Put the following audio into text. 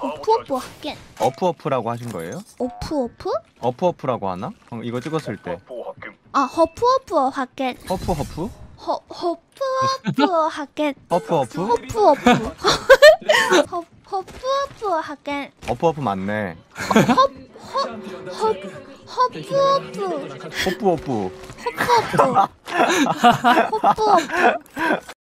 오프 오프 확인. 어프 어프라고 하신 거예요? 오프 오프? 어프 어프라고 하나? 어, 이거 찍었을 때 아 허프 허프 확인. 허프 허프? 허 허프 허프 확인. 허프 허프? 허프 허프. 허 허프 허프 확인. 어프 어프 맞네. 허허 허프 허프. 허프 허프. 허프 허프. 허프 허프.